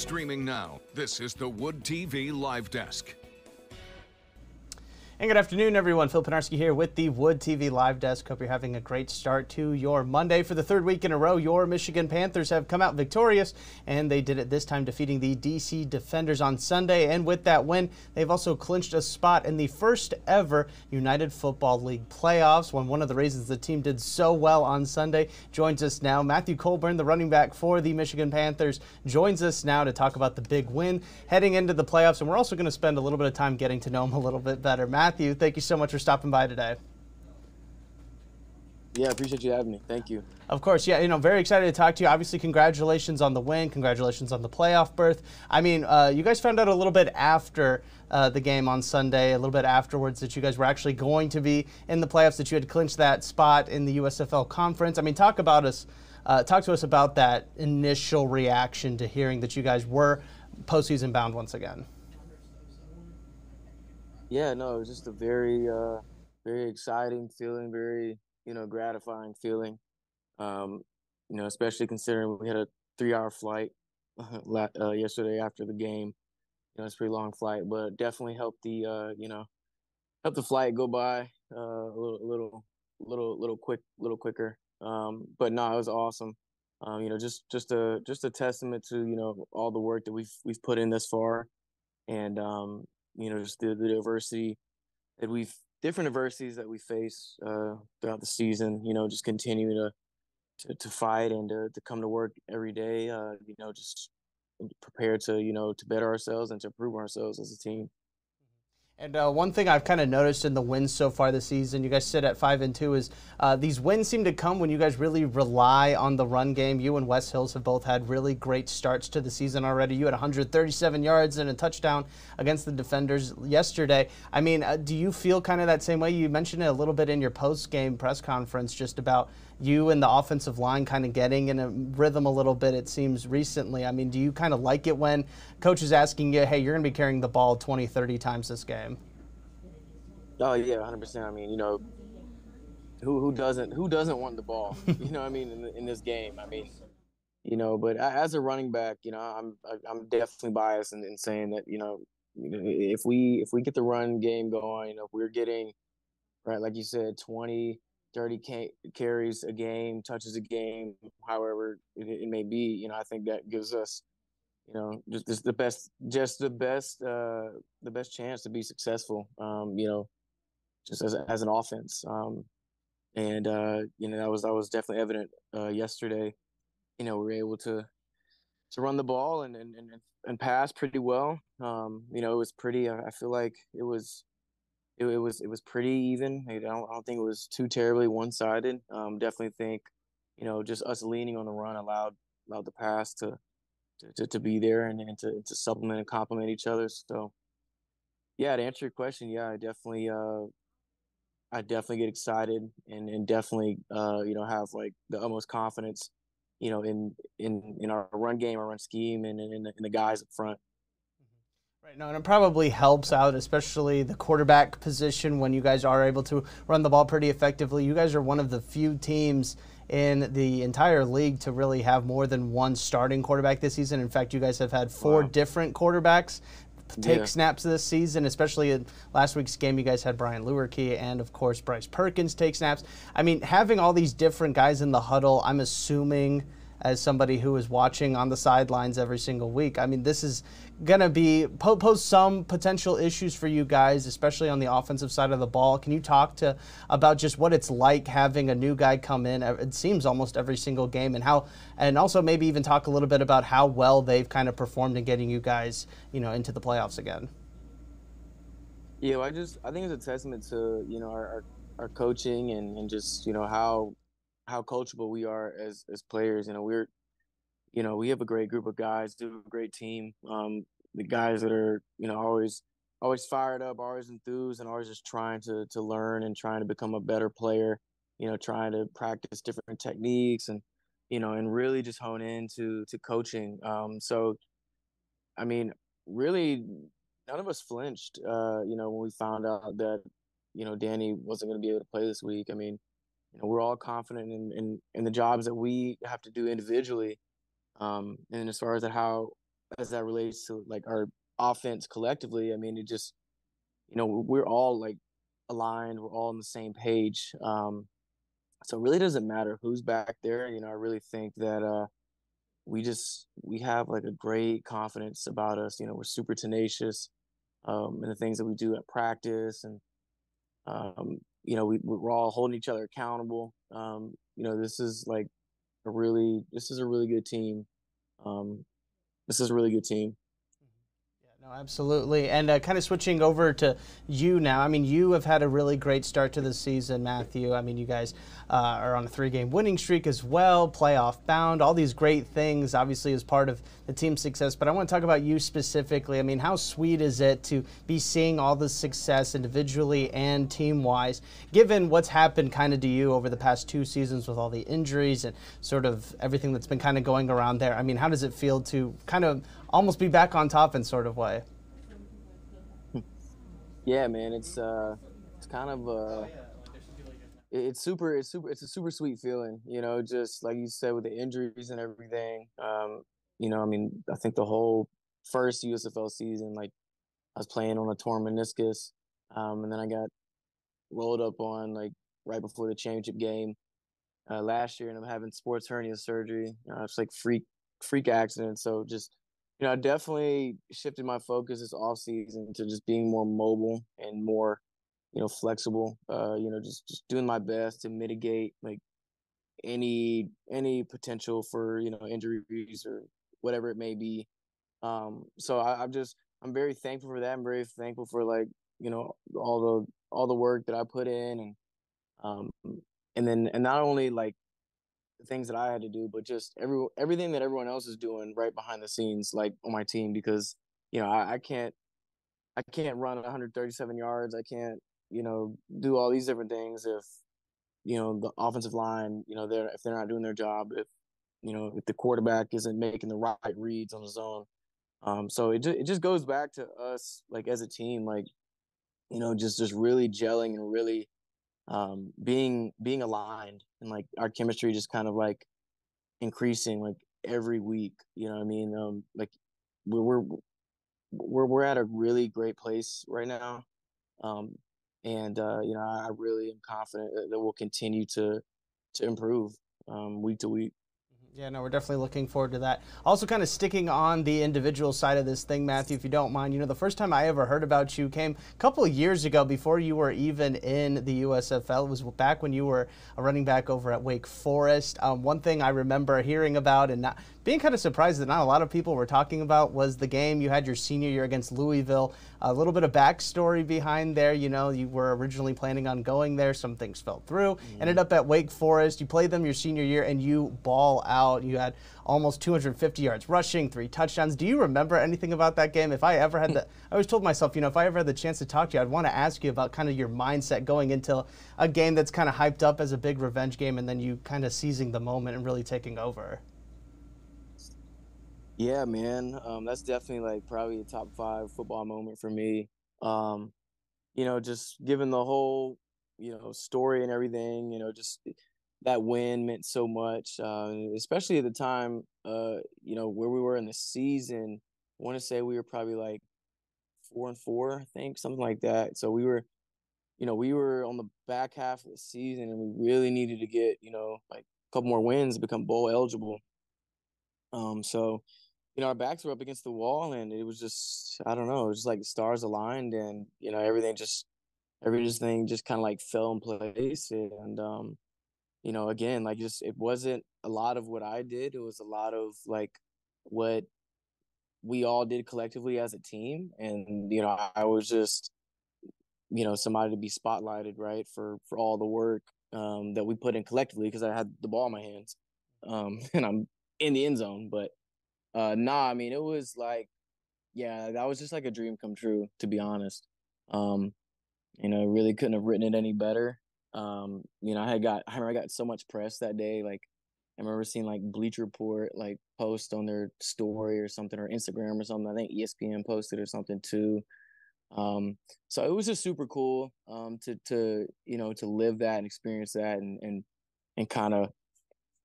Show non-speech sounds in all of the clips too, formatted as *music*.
Streaming now, this is the Wood TV Live Desk. And good afternoon, everyone. Phil Penarski here with the Wood TV Live Desk. Hope you're having a great start to your Monday. For the third week in a row, your Michigan Panthers have come out victorious, and they did it this time defeating the DC Defenders on Sunday. And with that win, they've also clinched a spot in the first ever United Football League playoffs. When one of the reasons the team did so well on Sunday joins us now. Matthew Colburn, the running back for the Michigan Panthers, joins us now to talk about the big win heading into the playoffs. And we're also going to spend a little bit of time getting to know him a little bit better. Matt, Matthew, thank you so much for stopping by today. Yeah, I appreciate you having me. Thank you. Of course, yeah, you know, very excited to talk to you. Obviously, congratulations on the win. Congratulations on the playoff berth. I mean, uh, you guys found out a little bit after uh, the game on Sunday, a little bit afterwards, that you guys were actually going to be in the playoffs, that you had clinched that spot in the USFL conference. I mean, talk about us. Uh, talk to us about that initial reaction to hearing that you guys were postseason bound once again. Yeah, no, it was just a very, uh, very exciting feeling, very, you know, gratifying feeling. Um, you know, especially considering we had a three-hour flight *laughs* uh, yesterday after the game. You know, it's a pretty long flight, but definitely helped the, uh, you know, helped the flight go by uh, a little, little, little, little quick, little quicker. Um, but no, it was awesome. Um, you know, just, just a, just a testament to you know all the work that we've we've put in this far, and um, you know, just the, the diversity that we've different adversities that we face uh, throughout the season. You know, just continue to to, to fight and to, to come to work every day. Uh, you know, just prepare to you know to better ourselves and to improve ourselves as a team. And uh, one thing I've kind of noticed in the wins so far this season, you guys sit at five and two, is uh, these wins seem to come when you guys really rely on the run game. You and Wes Hills have both had really great starts to the season already. You had 137 yards and a touchdown against the defenders yesterday. I mean, uh, do you feel kind of that same way? You mentioned it a little bit in your post game press conference, just about you and the offensive line kind of getting in a rhythm a little bit, it seems, recently. I mean, do you kind of like it when coach is asking you, hey, you're going to be carrying the ball 20, 30 times this game? Oh, yeah, 100%. I mean, you know, who, who doesn't who doesn't want the ball? *laughs* you know, I mean, in, in this game, I mean, you know, but as a running back, you know, I'm I'm definitely biased in, in saying that, you know, if we if we get the run game going, you know, if we're getting right, like you said, 20, 30 carries a game, touches a game, however it, it, may be. You know, I think that gives us, you know, just, just the best, just the best, uh, the best chance to be successful. Um, you know, just as as an offense. Um, and uh, you know, that was that was definitely evident uh, yesterday. You know, we were able to to run the ball and and and, and pass pretty well. Um, you know, it was pretty. I feel like it was it, it was it was pretty even. I don't, I don't think it was too terribly one sided. Um, definitely think, you know, just us leaning on the run allowed allowed the pass to to, to be there and, and to, to supplement and complement each other. So, yeah, to answer your question, yeah, I definitely, uh, I definitely get excited and, and definitely, uh, you know, have like the utmost confidence, you know, in, in, in our run game, our run scheme and in, in the guys up front. Right, no, and it probably helps out, especially the quarterback position when you guys are able to run the ball pretty effectively. You guys are one of the few teams in the entire league to really have more than one starting quarterback this season. In fact, you guys have had four wow. different quarterbacks take yeah. snaps this season, especially in last week's game. You guys had Brian Lewerke and, of course, Bryce Perkins take snaps. I mean, having all these different guys in the huddle, I'm assuming – as somebody who is watching on the sidelines every single week. I mean, this is going to be pose some potential issues for you guys, especially on the offensive side of the ball. Can you talk to about just what it's like having a new guy come in? It seems almost every single game, and how, and also maybe even talk a little bit about how well they've kind of performed in getting you guys, you know, into the playoffs again. Yeah, well, I just I think it's a testament to you know our, our, our coaching and, and just you know how how coachable we are as as players. You know, we're you know, we have a great group of guys, do a great team. Um, the guys that are, you know, always always fired up, always enthused, and always just trying to to learn and trying to become a better player. You know, trying to practice different techniques and you know, and really just hone into to coaching. Um, so, I mean, really, none of us flinched. Uh, you know, when we found out that you know Danny wasn't going to be able to play this week. I mean, you know, we're all confident in, in, in the jobs that we have to do individually. Um, and as far as that, how as that relates to like our offense collectively, I mean, it just, you know, we're all like aligned. We're all on the same page. Um, so it really doesn't matter who's back there. You know, I really think that uh, we just we have like a great confidence about us. You know, we're super tenacious um, in the things that we do at practice, and um, you know, we we're all holding each other accountable. Um, you know, this is like a really this is a really good team. Um, this is a really good team. No, absolutely. And uh, kind of switching over to you now. I mean, you have had a really great start to the season, Matthew. I mean, you guys uh, are on a three game winning streak as well, playoff bound, all these great things, obviously, as part of the team's success. But I want to talk about you specifically. I mean, how sweet is it to be seeing all the success individually and team wise, given what's happened kind of to you over the past two seasons with all the injuries and sort of everything that's been kind of going around there? I mean, how does it feel to kind of almost be back on top in sort of way. Yeah, man, it's uh, it's kind of uh, it's super, it's super, it's a super sweet feeling, you know, just like you said with the injuries and everything. Um, you know, I mean, I think the whole first USFL season, like I was playing on a torn meniscus, um, and then I got rolled up on like right before the championship game uh, last year, and I'm having sports hernia surgery. It's like freak freak accident, so just you know, I definitely shifted my focus this off season to just being more mobile and more, you know, flexible. Uh, you know, just just doing my best to mitigate like any any potential for you know injuries or whatever it may be. Um, so I, I'm just I'm very thankful for that. I'm very thankful for like you know all the all the work that I put in and um and then and not only like the things that I had to do, but just every everything that everyone else is doing right behind the scenes, like on my team, because you know I, I can't I can't run 137 yards. I can't you know do all these different things if you know the offensive line you know they're if they're not doing their job if you know if the quarterback isn't making the right reads on the zone. Um, so it just it just goes back to us like as a team, like you know just just really gelling and really um, being being aligned and like our chemistry just kind of like increasing like every week. You know what I mean? Um, like we're we're we're at a really great place right now, um, and uh, you know I really am confident that, that we'll continue to to improve um, week to week. Yeah, no, we're definitely looking forward to that. Also, kind of sticking on the individual side of this thing, Matthew, if you don't mind. You know, the first time I ever heard about you came a couple of years ago before you were even in the USFL. It was back when you were a running back over at Wake Forest. Um, one thing I remember hearing about and not being kind of surprised that not a lot of people were talking about was the game you had your senior year against Louisville. A little bit of backstory behind there. You know, you were originally planning on going there. Some things fell through. Mm-hmm. Ended up at Wake Forest. You played them your senior year and you ball out. You had almost 250 yards rushing, three touchdowns. Do you remember anything about that game? If I ever had the, *laughs* I always told myself, you know, if I ever had the chance to talk to you, I'd want to ask you about kind of your mindset going into a game that's kind of hyped up as a big revenge game and then you kind of seizing the moment and really taking over. Yeah, man. Um, that's definitely like probably a top five football moment for me. Um, you know, just given the whole, you know, story and everything, you know, just that win meant so much, uh, especially at the time, uh, you know, where we were in the season. I want to say we were probably like four and four, I think, something like that. So we were, you know, we were on the back half of the season and we really needed to get, you know, like a couple more wins become bowl eligible. Um, so you know, our backs were up against the wall and it was just I don't know, it was just like stars aligned and, you know, everything just everything just kind of like fell in place and um you know, again, like just it wasn't a lot of what I did, it was a lot of like what we all did collectively as a team and you know, I was just you know, somebody to be spotlighted, right, for for all the work um that we put in collectively because I had the ball in my hands. Um *laughs* and I'm in the end zone, but uh, nah, I mean, it was like, yeah, that was just like a dream come true, to be honest. Um, you know, really couldn't have written it any better. Um, you know, I had got, I remember I got so much press that day. Like, I remember seeing like Bleacher Report like post on their story or something or Instagram or something. I think ESPN posted or something too. Um, so it was just super cool um, to to you know to live that and experience that and and and kind of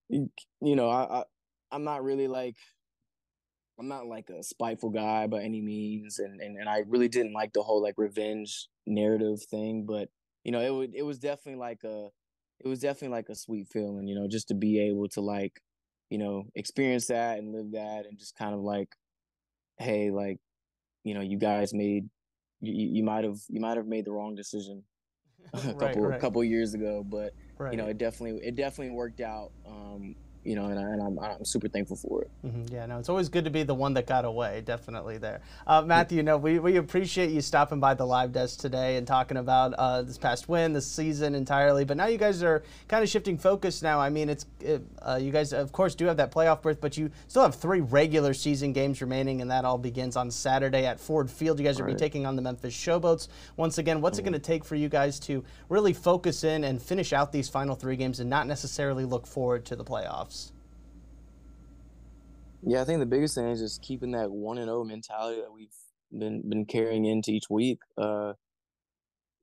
you know I, I I'm not really like I'm not like a spiteful guy by any means, and and, and I really didn't like the whole like revenge narrative thing. But you know, it would it was definitely like a it was definitely like a sweet feeling, you know, just to be able to like, you know, experience that and live that, and just kind of like, hey, like, you know, you guys made you, you might have you might have made the wrong decision *laughs* a Right, couple right. a couple years ago, but Right. you know, it definitely it definitely worked out. Um, you know, and, I, and I'm I'm super thankful for it. Mhm, Yeah, no, it's always good to be the one that got away. Definitely there, uh, Matthew. No, we, we appreciate you stopping by the live desk today and talking about uh, this past win, this season entirely. But now you guys are kind of shifting focus. Now, I mean, it's it, uh, you guys of course do have that playoff berth, but you still have three regular season games remaining, and that all begins on Saturday at Ford Field. You guys are be taking on the Memphis Showboats once again. What's it going to take for you guys to really focus in and finish out these final three games and not necessarily look forward to the playoffs? Yeah, I think the biggest thing is just keeping that one and zero mentality that we've been been carrying into each week. Uh,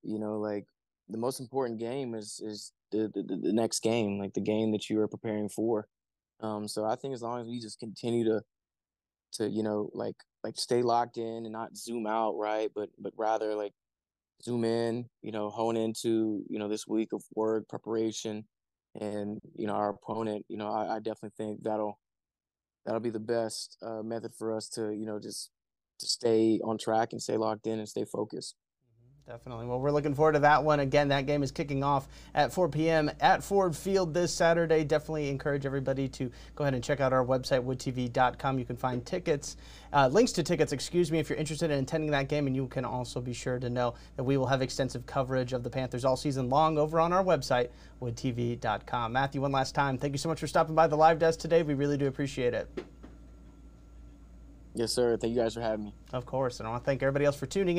you know, like the most important game is is the, the the next game, like the game that you are preparing for. Um, so I think as long as we just continue to to you know like like stay locked in and not zoom out, right? But but rather like zoom in, you know, hone into you know this week of work preparation, and you know our opponent. You know, I, I definitely think that'll that'll be the best uh, method for us to you know just to stay on track and stay locked in and stay focused. Definitely. Well, we're looking forward to that one. Again, that game is kicking off at 4 p.m. at Ford Field this Saturday. Definitely encourage everybody to go ahead and check out our website, woodtv.com. You can find tickets, uh, links to tickets, excuse me, if you're interested in attending that game. And you can also be sure to know that we will have extensive coverage of the Panthers all season long over on our website, woodtv.com. Matthew, one last time, thank you so much for stopping by the live desk today. We really do appreciate it. Yes, sir. Thank you guys for having me. Of course. And I want to thank everybody else for tuning in.